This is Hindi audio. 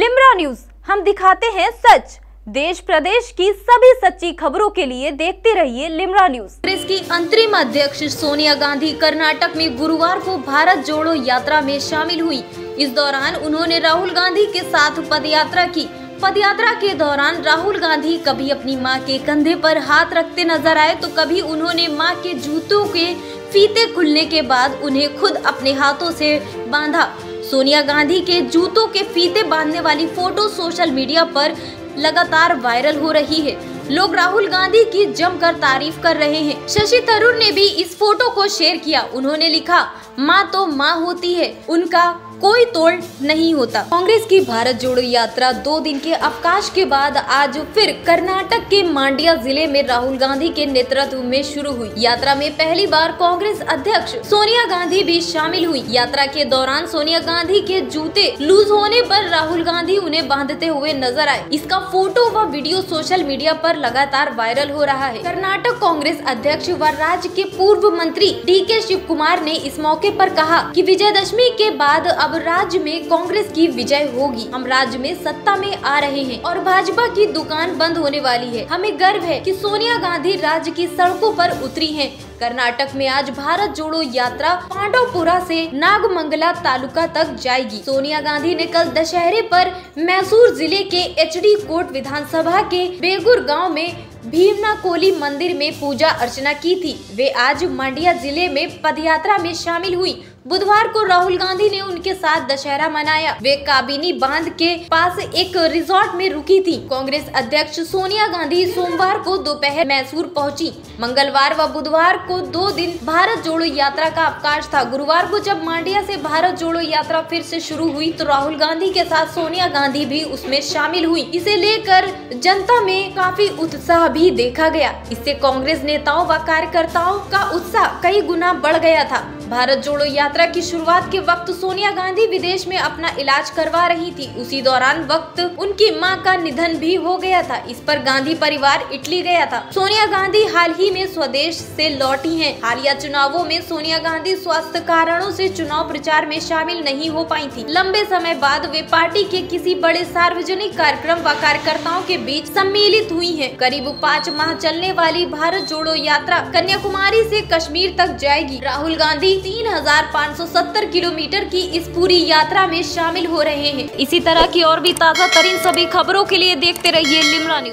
लिमरा न्यूज़। हम दिखाते हैं सच। देश प्रदेश की सभी सच्ची खबरों के लिए देखते रहिए लिमरा न्यूज़। कांग्रेस की अंतरिम अध्यक्ष सोनिया गांधी कर्नाटक में गुरुवार को भारत जोड़ो यात्रा में शामिल हुई। इस दौरान उन्होंने राहुल गांधी के साथ पदयात्रा की। पदयात्रा के दौरान राहुल गांधी कभी अपनी माँ के कंधे पर हाथ रखते नज़र आए तो कभी उन्होंने माँ के जूतों के फीते खुलने के बाद उन्हें खुद अपने हाथों से बांधा। सोनिया गांधी के जूतों के फीते बांधने वाली फ़ोटो सोशल मीडिया पर लगातार वायरल हो रही है। लोग राहुल गांधी की जमकर तारीफ़ कर रहे हैं। शशि थरूर ने भी इस फ़ोटो को शेयर किया। उन्होंने लिखा, माँ तो माँ होती है, उनका कोई तोड़ नहीं होता। कांग्रेस की भारत जोड़ो यात्रा दो दिन के अवकाश के बाद आज फिर कर्नाटक के मांडिया ज़िले में राहुल गांधी के नेतृत्व में शुरू हुई। यात्रा में पहली बार कांग्रेस अध्यक्ष सोनिया गांधी भी शामिल हुई। यात्रा के दौरान सोनिया गांधी के जूते लूज होने पर राहुल गांधी उन्हें बांधते हुए नज़र आए। इसका फ़ोटो व वीडियो सोशल मीडिया पर लगातार वायरल हो रहा है। कर्नाटक कांग्रेस अध्यक्ष व राज्य के पूर्व मंत्री डी के शिव कुमार ने इस मौके पर कहा कि विजयदशमी के बाद अब राज्य में कांग्रेस की विजय होगी। हम राज्य में सत्ता में आ रहे हैं और भाजपा की दुकान बंद होने वाली है। हमें गर्व है कि सोनिया गांधी राज्य की सड़कों पर उतरी हैं। कर्नाटक में आज भारत जोड़ो यात्रा पांडवपुरा से नागमंगला तालुका तक जाएगी। सोनिया गांधी ने कल दशहरे पर मैसूर ज़िले के एचडी कोट विधानसभा के बेगुर गाँव में भीमना कोली मंदिर में पूजा अर्चना की थी। वे आज मंडिया ज़िले में पदयात्रा में शामिल हुई। बुधवार को राहुल गांधी ने उनके साथ दशहरा मनाया। वे काबिनी बाँध के पास एक रिजॉर्ट में रुकी थी। कांग्रेस अध्यक्ष सोनिया गांधी सोमवार को दोपहर मैसूर पहुँची। मंगलवार व बुधवार को दो दिन भारत जोड़ो यात्रा का अवकाश था। गुरुवार को जब मांडिया से भारत जोड़ो यात्रा फिर से शुरू हुई तो राहुल गांधी के साथ सोनिया गांधी भी उसमें शामिल हुई। इसे लेकर जनता में काफ़ी उत्साह भी देखा गया। इससे कांग्रेस नेताओं व कार्यकर्ताओं का उत्साह कई गुना बढ़ गया था। भारत जोड़ो यात्रा की शुरुआत के वक्त सोनिया गांधी विदेश में अपना इलाज करवा रही थी। उसी दौरान वक्त उनकी माँ का निधन भी हो गया था। इस पर गांधी परिवार इटली गया था। सोनिया गांधी हाल ही में स्वदेश से लौटी हैं। हालिया चुनावों में सोनिया गांधी स्वास्थ्य कारणों से चुनाव प्रचार में शामिल नहीं हो पाई थी। लंबे समय बाद वे पार्टी के किसी बड़े सार्वजनिक कार्यक्रम व कार्यकर्ताओं के बीच सम्मिलित हुई है। करीब पाँच माह चलने वाली भारत जोड़ो यात्रा कन्याकुमारी से कश्मीर तक जाएगी। राहुल गांधी 3,570 किलोमीटर की इस पूरी यात्रा में शामिल हो रहे हैं। इसी तरह की और भी ताज़ा तरीन सभी खबरों के लिए देखते रहिए लिमरा न्यूज़।